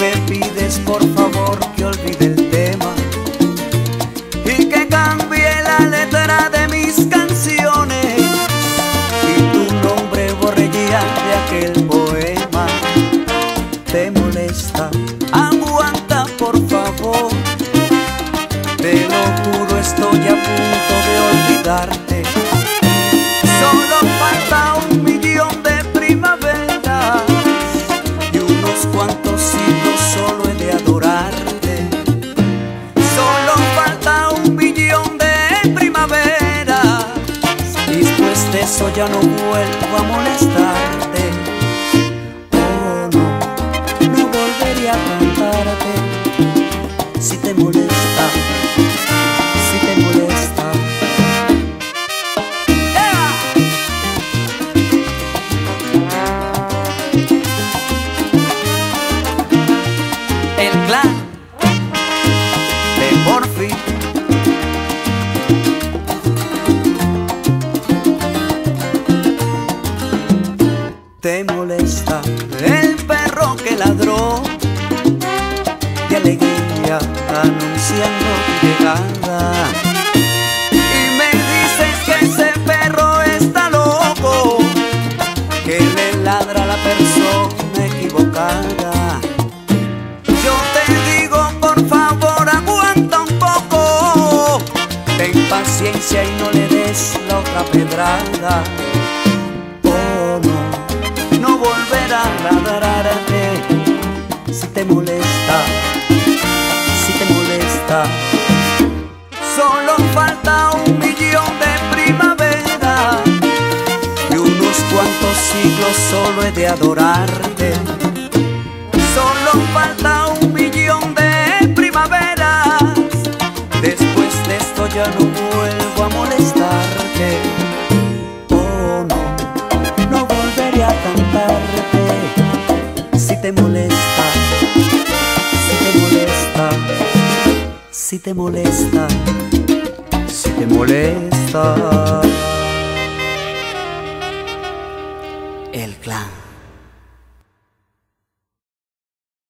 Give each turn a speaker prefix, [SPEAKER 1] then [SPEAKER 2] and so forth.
[SPEAKER 1] me pides por favor que olvide el tema y que cambie la letra de mis canciones y tu nombre borrería de aquel poema. Te molesta, aguanta por favor. Te lo juro, estoy a punto de olvidarte. Solo falta un millón de primaveras y unos cuantos. Eso ya no vuelvo a molestarte. Molesta el perro que ladró de alegría anunciando tu llegada. Y me dices que ese perro está loco, que le ladra a la persona equivocada. Yo te digo, por favor, aguanta un poco. Ten paciencia y no le des la otra pedrada. Si te molesta. Solo falta un millón de primavera y unos cuantos siglos solo he de adorarte. Solo falta un millón de primaveras. Después de esto ya no vuelvo a molestarte. Oh no, no volveré a cantarte. Si te molesta, si te molesta, si te molesta. El clan.